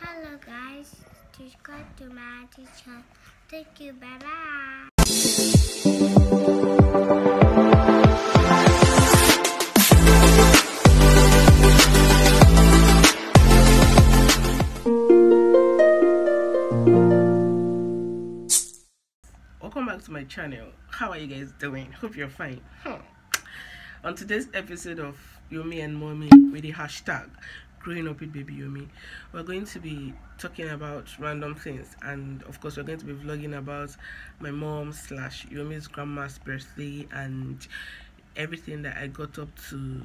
Hello guys, subscribe to my channel. Thank you, bye bye. welcome back to my channel how are you guys doing hope you're fine Hmm. on today's episode of yomi and mommy with the hashtag growing up with baby yomi we're going to be talking about random things. And of course we're going to be vlogging about my mom slash yomi's grandma's birthday and everything that i got up to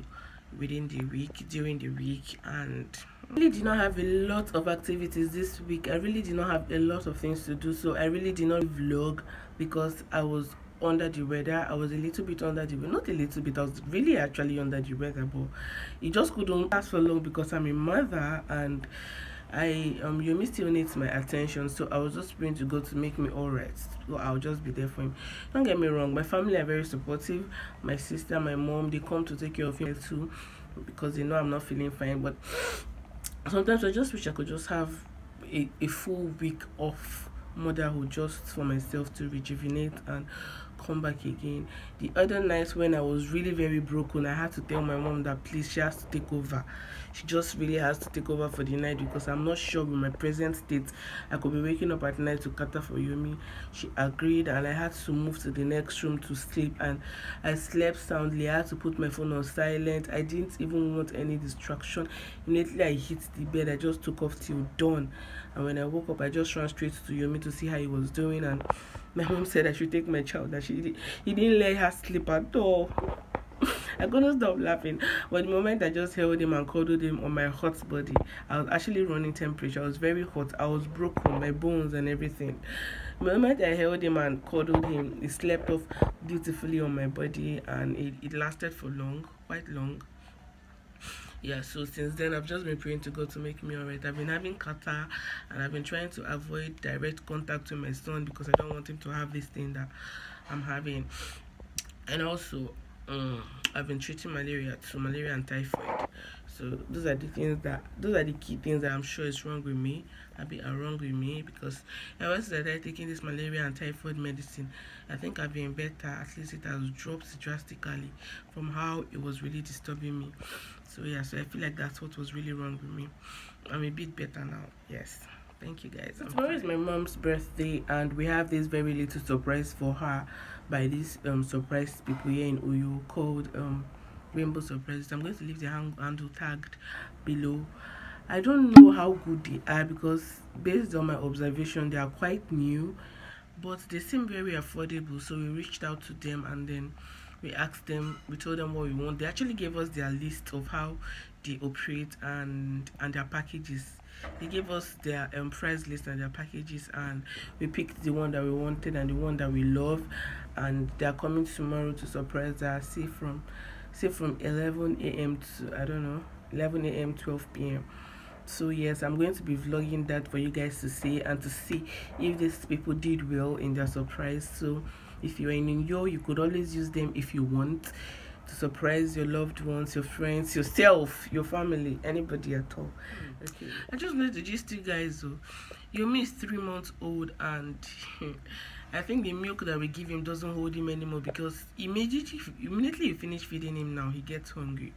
within the week during the week. And I really did not have a lot of activities this week. I really did not have a lot of things to do. So i really did not vlog because i was under the weather i was a little bit under the weather not a little bit i was really actually under the weather but it just couldn't last for long because i'm a mother and I um Yomi still needs my attention, so I was just praying to God to make me alright. So I'll just be there for him. Don't get me wrong, my family are very supportive. My sister, my mom, they come to take care of him too because they know I'm not feeling fine. But sometimes I just wish I could just have a, a full week off motherhood just for myself to rejuvenate and come back again. The other night when I was really very broken, I had to tell my mom that please she has to take over. She just really has to take over for the night because I'm not sure with my present state I could be waking up at night to cater for Yumi. She agreed and I had to move to the next room to sleep and I slept soundly. I had to put my phone on silent. I didn't even want any distraction. Immediately I hit the bed. I just took off till dawn. And when I woke up I just ran straight to Yomi to see how he was doing and my mom said I should take my child that she he didn't let her sleep at all. I couldn't stop laughing. But the moment I just held him and cuddled him on my hot body, I was actually running temperature. I was very hot. I was broken, my bones and everything. The moment I held him and cuddled him, he slept off beautifully on my body and it, it lasted for long, quite long. Yeah, so since then I've just been praying to God to make me alright. I've been having catarrh and I've been trying to avoid direct contact with my son because I don't want him to have this thing that I'm having. And also, um, I've been treating malaria so malaria and typhoid. So those are the things that those are the key things that I'm sure is wrong with me. I be are wrong with me because ever since I started taking this malaria and typhoid medicine, I think I've been better. At least it has dropped drastically from how it was really disturbing me. So yeah, so I feel like that's what was really wrong with me. I'm a bit better now. Yes. Thank you guys. Tomorrow is my mom's birthday and we have this very little surprise for her by these um surprise people here in Uyo called um Rainbow Surprises. I'm going to leave the hand- handle tagged below. I don't know how good they are because based on my observation they are quite new but they seem very affordable so we reached out to them and then we asked them we told them what we want they actually gave us their list of how they operate and and their packages they gave us their um, price list and their packages and we picked the one that we wanted and the one that we love and they are coming tomorrow to surprise us see from say from 11 a.m to i don't know 11 a.m 12 p.m so yes i'm going to be vlogging that for you guys to see and to see if these people did well in their surprise. So if you're in Uyo, you could always use them if you want to surprise your loved ones your friends yourself your family anybody at all. Hmm. Okay. I just wanted to gist you guys though. Yomi is three months old and i think the milk that we give him doesn't hold him anymore because immediately immediately you finish feeding him now he gets hungry.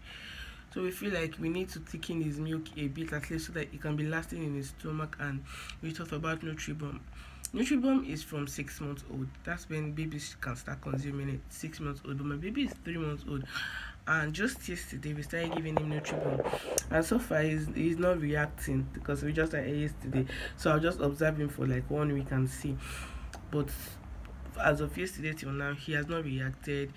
So we feel like we need to thicken his milk a bit at least so that it can be lasting in his stomach and we talked about nutribum nutribum is from six months old. That's when babies can start consuming it. Six months old but my baby is three months old. And just yesterday we started giving him nutribum and so far he's, he's not reacting because we just started yesterday. So i'll just observe him for like one week and see but as of yesterday till now he has not reacted.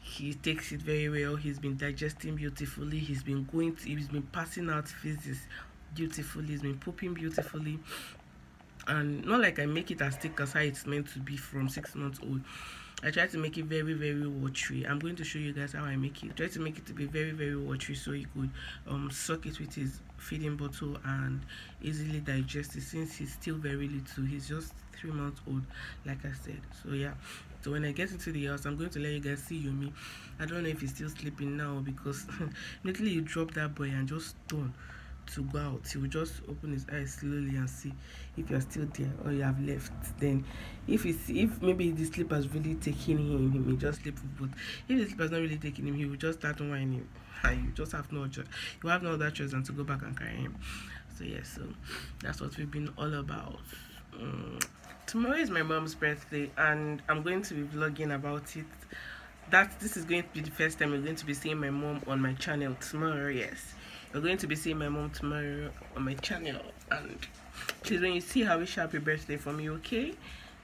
He takes it very well. He's been digesting beautifully. He's been going to, he's been passing out physics beautifully. He's been pooping beautifully. And not like i make it as thick as how it's meant to be from six months old i try to make it very very watery. I'm going to show you guys how i make it. Try to make it to be very very watery so you could um suck it with his feeding bottle and easily digest it since he's still very little. He's just three months old like i said. So yeah. So when i get into the house i'm going to let you guys see yomi. I don't know if he's still sleeping now because literally you drop that boy and just done to go out he will just open his eyes slowly and see if you're still there or you have left. Then if it's if maybe the sleep has really taken him he may just sleep but if the sleep has not really taken him he will just start whining. And you just have no choice. You have no other choice than to go back and carry him. So yeah so that's what we've been all about. Um, tomorrow is my mom's birthday and i'm going to be vlogging about it. That this is going to be the first time we're going to be seeing my mom on my channel tomorrow yes you're going to be seeing my mom tomorrow on my channel and please when you see her wish happy birthday for me okay?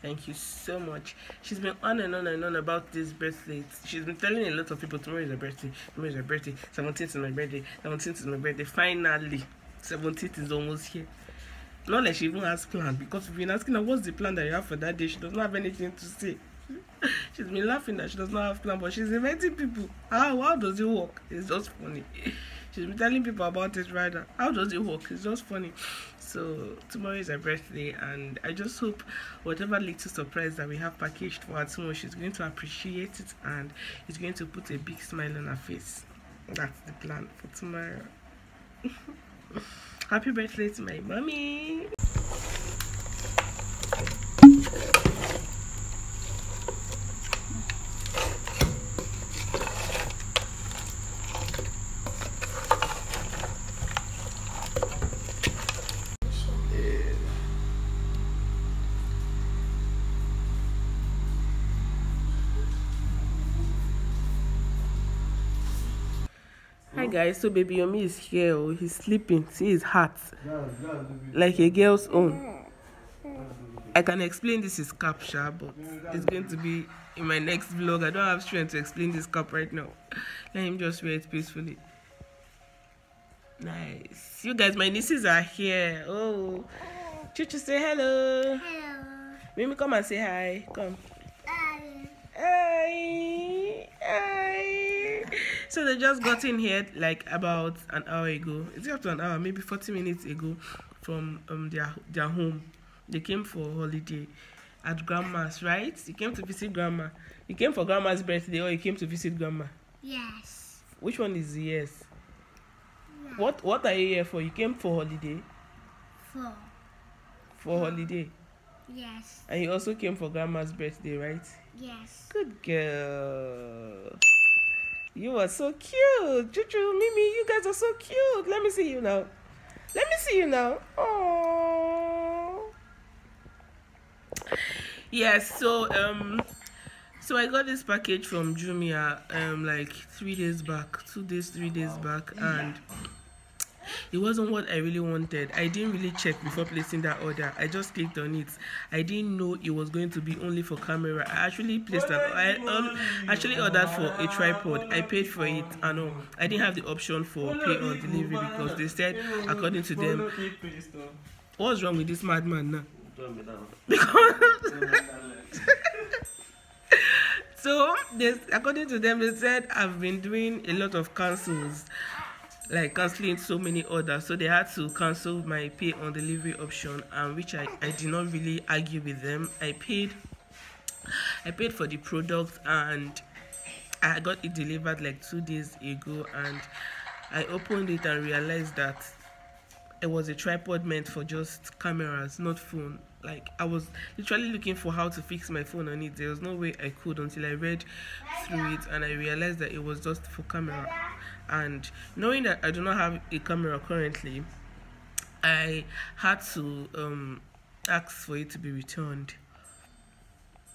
Thank you so much. She's been on and on and on about this birthday. She's been telling a lot of people tomorrow is her birthday tomorrow is her birthday 17th is my birthday 17th is my birthday finally 17th is almost here. Not like she even has plan because we've been asking her what's the plan that you have for that day? She doesn't have anything to say. She's been laughing that she does not have plan but she's inviting people. How how does it work? It's just funny she's been telling people about it right now. How does it work? It's just funny. So tomorrow is her birthday and i just hope whatever little surprise that we have packaged for her tomorrow she's going to appreciate it and it's going to put a big smile on her face. That's the plan for tomorrow. Happy birthday to my mommy Hi guys, so baby Yomi is here. Oh, he's sleeping. See his heart, like a girl's own. I can explain this is capture, but it's going to be in my next vlog. I don't have strength to explain this cup right now. Let him just wear it peacefully. Nice. You guys, my nieces are here. Oh, Chuchu, say hello. Hello. Mimi, come and say hi. Come. Hi. Hi. Hi. So they just got in here like about an hour ago. Is it up to an hour? Maybe 40 minutes ago from um their their home. They came for holiday at grandma's, right? You came to visit grandma. You came for grandma's birthday or you came to visit grandma? Yes. Which one is yes? What what are you here for? You came for holiday? Four. For holiday. Yes. And you also came for grandma's birthday, right? Yes. Good girl. You are so cute. Chuchu, Mimi, you guys are so cute. Let me see you now. Let me see you now. Oh. Yes, so um so I got this package from Jumia um like 3 days back, 2 days, 3 days back and it wasn't what I really wanted. I didn't really check before placing that order. I just clicked on it. I didn't know it was going to be only for camera. I actually placed an I um, actually ordered for a tripod. I paid for it. I know I didn't have the option for pay on delivery because they said according to them, what's wrong with this madman now? Because so according to them they said I've been doing a lot of cancels like canceling so many orders. So they had to cancel my pay on delivery option and which I, I did not really argue with them. I paid i paid for the product and i got it delivered like two days ago and i opened it and realized that it was a tripod meant for just cameras not phone like i was literally looking for how to fix my phone on it. There was no way i could until i read through it and i realized that it was just for camera. And knowing that i do not have a camera currently i had to um ask for it to be returned.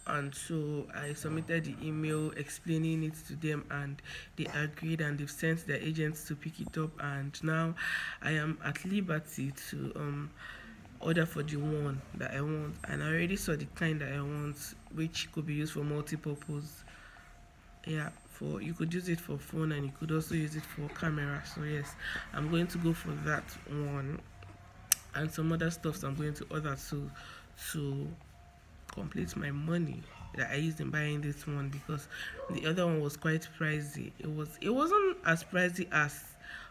And so I submitted the email explaining it to them and they agreed and they've sent their agents to pick it up. And now I am at liberty to um order for the one that I want. And I already saw the kind that I want which could be used for multi-purpose. Yeah for you could use it for phone and you could also use it for camera. So yes I'm going to go for that one. And some other stuff I'm going to order to to complete my money that I used in buying this one because the other one was quite pricey. It was it wasn't as pricey as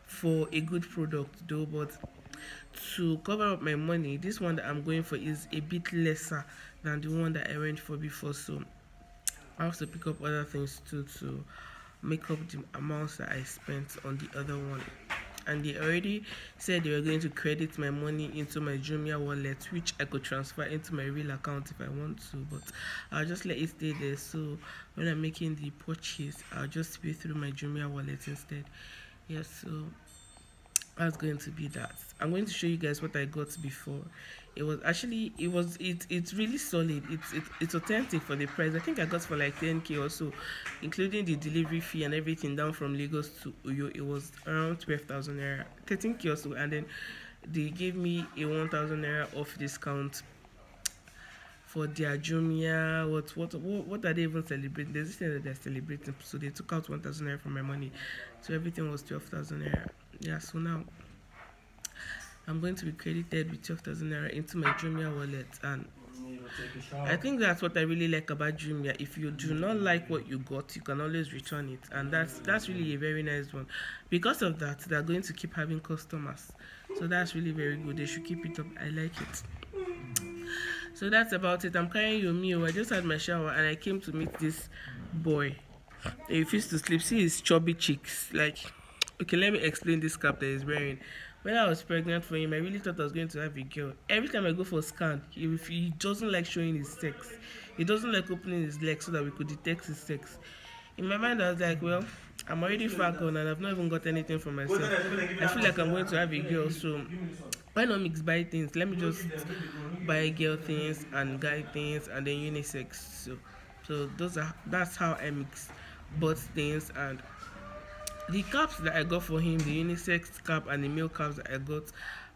for a good product though, but to cover up my money, this one that I'm going for is a bit lesser than the one that I went for before. So I have to pick up other things too to make up the amounts that I spent on the other one. and they already said they were going to credit my money into my Jumia wallet, which I could transfer into my real account if I want to. But I'll just let it stay there. So when I'm making the purchase, I'll just pay through my Jumia wallet instead. Yes, yeah, so that's going to be that. I'm going to show you guys what i got before. It was actually it was it it's really solid. It's it, it's authentic for the price. I think i got for like 10k or so including the delivery fee and everything down from lagos to uyo it was around 12,000 naira 13k or so and then they gave me a 1,000 naira off discount for their Jumia. What, what what what are they even celebrating? There's this thing that they're celebrating, so they took out one thousand naira from my money, so everything was twelve thousand naira yeah so now i'm going to be credited with 12,000 naira into my jumia wallet and I think that's what I really like about Jumia. If you do not like what you got, you can always return it, and that's that's really a very nice one. Because of that, they're going to keep having customers, so that's really very good. They should keep it up. I like it. So that's about it. I'm carrying Yomi. I just had my shower and I came to meet this boy. He refused to sleep. See his chubby cheeks, like okay let me explain this cap that he's wearing. When i was pregnant for him i really thought i was going to have a girl. Every time i go for scan he, he doesn't like showing his sex. He doesn't like opening his legs so that we could detect his sex. In my mind i was like well i'm already far gone and i've not even got anything for myself. I feel like i'm going to have a girl so why not mix buy things? Let me just buy girl things and guy things and then unisex. So so those are that's how i mix both things and the caps that I got for him, the unisex cap and the male caps that I got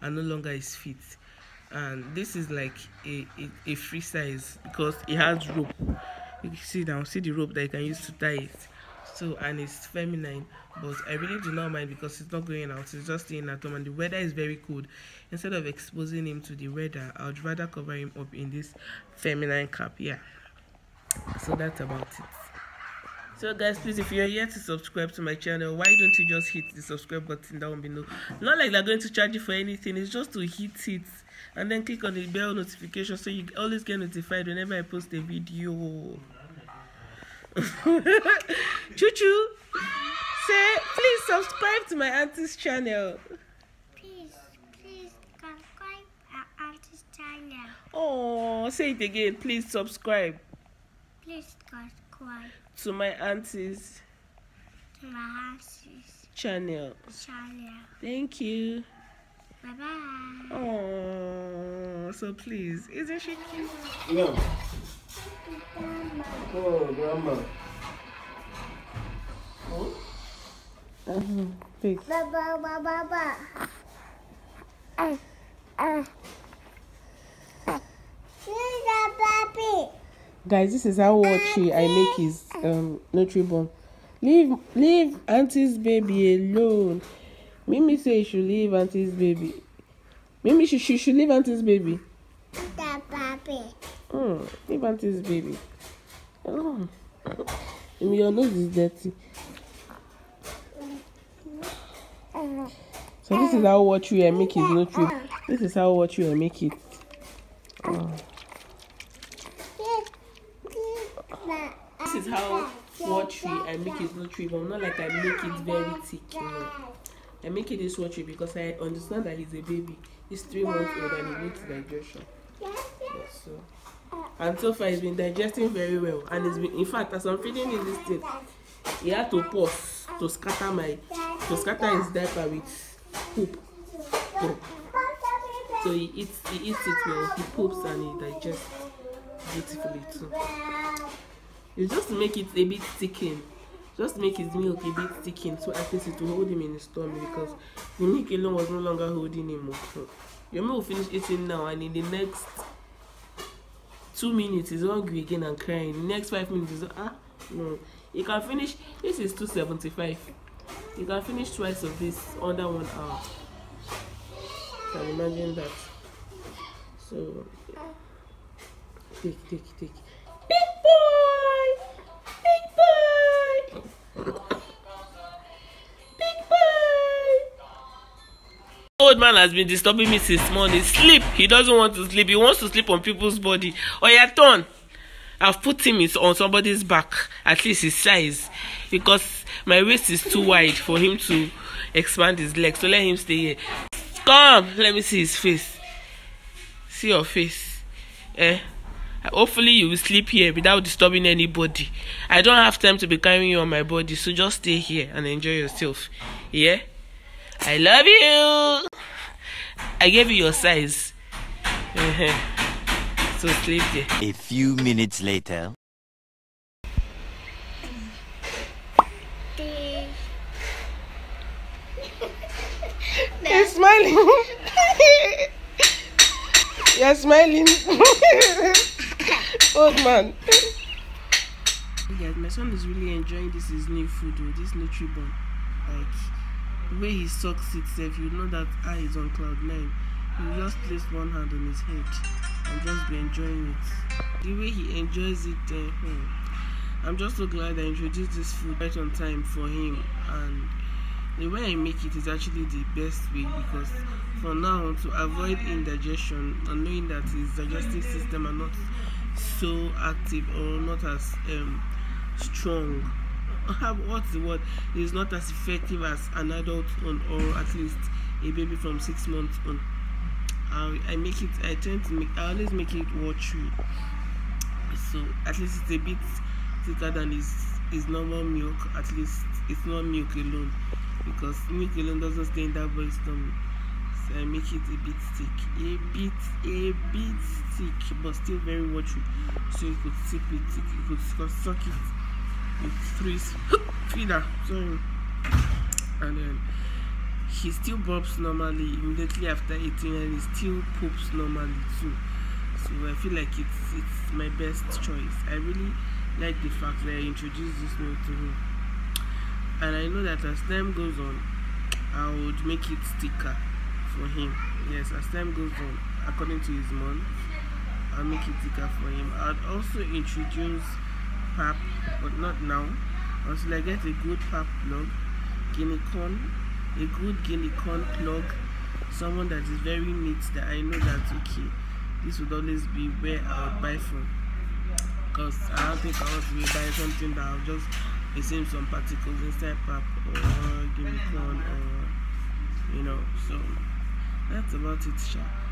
are no longer his fit. And this is like a, a, a free size because it has rope. You can see now, see the rope that you can use to tie it. So and it's feminine, but I really do not mind because it's not going out, it's just staying at home and the weather is very cold. Instead of exposing him to the weather, I would rather cover him up in this feminine cap. Yeah. So that's about it so guys please if you're here to subscribe to my channel why don't you just hit the subscribe button down below? Not like they're going to charge you for anything it's just to hit it. And then click on the bell notification so you always get notified whenever i post a video. Choo choo say please subscribe to my auntie's channel. Please please subscribe our auntie's channel. Oh say it again please subscribe. Please subscribe to my auntie's to my auntie's channel. Channel. Thank you. Bye bye. Oh, so please, isn't she cute? No. Oh, grandma. Oh. Uh-huh. Thanks. Baba, baba, baba. Uh, uh. guys this is how watchy i make his um nutribon leave leave auntie's baby alone. Mimi say you should leave auntie's baby. Mimi she, she should leave auntie's baby. Hmm. leave auntie's baby. Oh. Mimi, your nose is dirty. So this is how watchy i make his nutri this is how watchy i make it oh. This is how watery I make it watery, but not like I make it very thick, you know. I make it this watery because I understand that he's a baby. He's three months old and he needs digestion. so and so far he's been digesting very well and he's been in fact as I'm feeding him this thing, he had to pause to scatter my to scatter his diaper with poop. poop. So he eats he eats it well, he poops and he digests beautifully too. It's just make it a bit thickened. Just make his milk a bit thickened so at least it will hold him in his tummy because the milk alone was no longer holding him. Your milk will finish eating now and in the next two minutes he's hungry again and crying. The next five minutes is ah no. You can finish this is 275. You can finish twice of this under one hour. Can imagine that. So take, take, take. Old man has been disturbing me since morning. Sleep. He doesn't want to sleep. He wants to sleep on people's body. Oya turn i've put him on somebody's back at least his size because my waist is too wide for him to expand his legs. So let him stay here. Come let me see his face. See your face. Eh? Hopefully you will sleep here without disturbing anybody. I don't have time to be carrying you on my body so just stay here and enjoy yourself. Yeah i love you i gave you your size uh-huh. so sleep there A few minutes later. The You're smiling. You're smiling. Old man. Guys, my son is really enjoying this his new food, oh, this Nutribon. Like way he sucks itself, you know that eye is on cloud nine. He just place one hand on his head and just be enjoying it. The way he enjoys it, uh, hmm. I'm just so glad I introduced this food right on time for him and the way I make it is actually the best way because for now to avoid indigestion and knowing that his digestive system are not so active or not as um, strong what's the word? Is not as effective as an adult on or at least a baby from six months on. I, I make it I tend to make I always make it watery so at least it's a bit thicker than his his normal milk. At least it's not milk alone. Because milk alone doesn't stay in that boy's stomach. So I make it a bit thick. A bit a bit thick but still very watery. So you could sip it you could suck- it three feeder. Sorry and then he still burps normally. Immediately after eating and he still poops normally too. So I feel like it's it's my best choice. I really like the fact that I introduced this milk to him. And I know that as time goes on I would make it thicker for him. Yes as time goes on according to his month I'll make it thicker for him. I'd also introduce pap but not now. Until I get a good pap plug guinea corn a good guinea corn plug someone that is very neat that I know that okay this would always be where I would buy from. Because I don't think I want to be buying something that I'll just seeing some particles inside pap or guinea corn or you know so that's about it sha